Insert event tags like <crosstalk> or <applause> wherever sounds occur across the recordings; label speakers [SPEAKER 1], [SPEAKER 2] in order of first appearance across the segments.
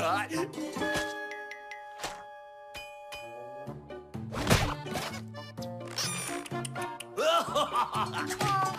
[SPEAKER 1] Ha ha ha ha!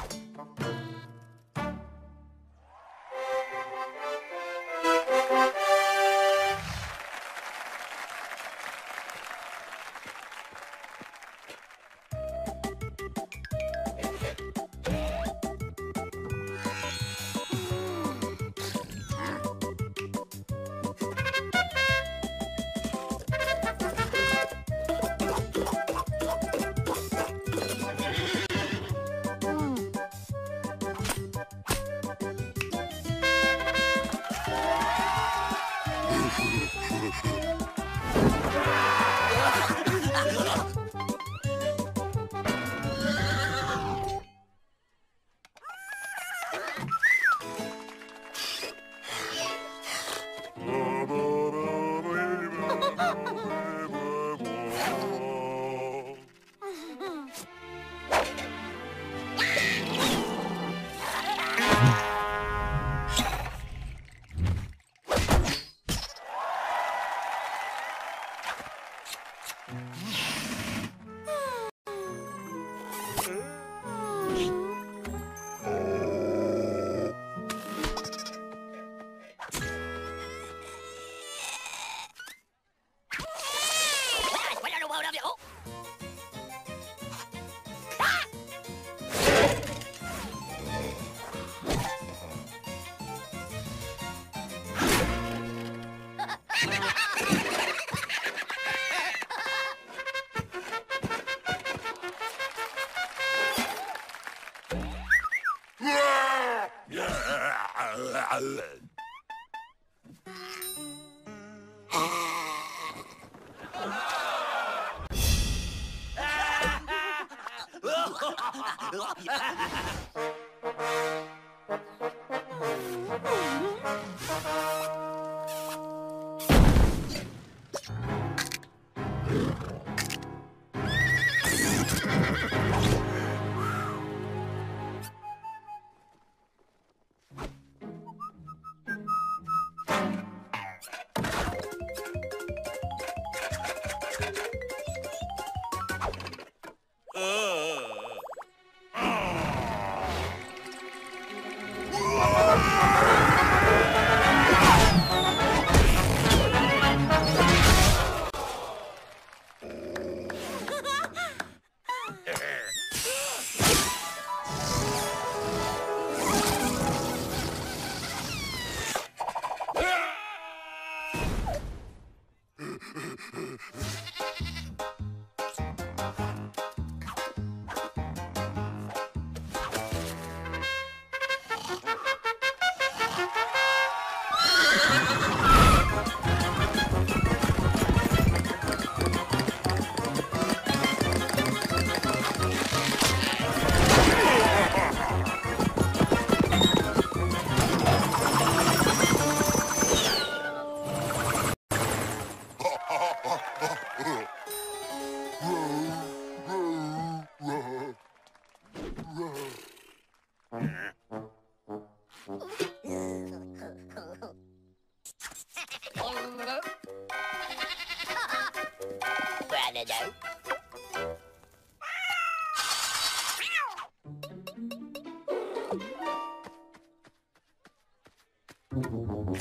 [SPEAKER 1] Ha ha ha ha! Mm-hmm. <laughs> Música